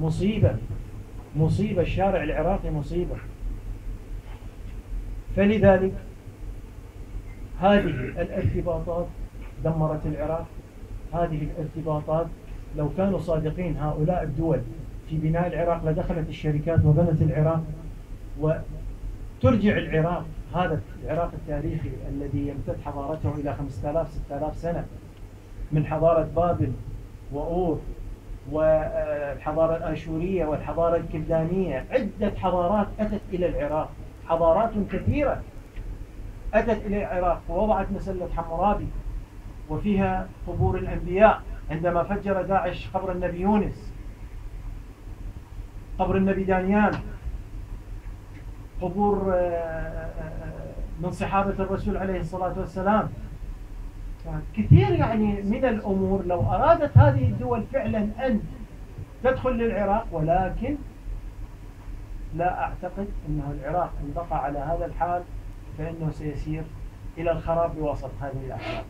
مصيبة. مصيبة الشارع العراقي مصيبة. فلذلك هذه الارتباطات دمرت العراق. هذه الارتباطات لو كانوا صادقين هؤلاء الدول في بناء العراق لدخلت الشركات وبنت العراق وترجع العراق. هذا العراق التاريخي الذي يمتد حضارته إلى 5000 6000 سنة من حضارة بابل وأور والحضارة الآشورية والحضارة الكلدانية عدة حضارات أتت إلى العراق حضارات كثيرة أتت إلى العراق ووضعت مسلة حمورابي وفيها قبور الأنبياء عندما فجر داعش قبر النبي يونس قبر النبي دانيال قبور آه، آه، آه، من صحابة الرسول عليه الصلاة والسلام. كثير يعني من الأمور لو أرادت هذه الدول فعلا أن تدخل للعراق ولكن لا أعتقد أنه العراق إن بقى على هذا الحال فإنه سيسير إلى الخراب بوسط هذه الأحوال.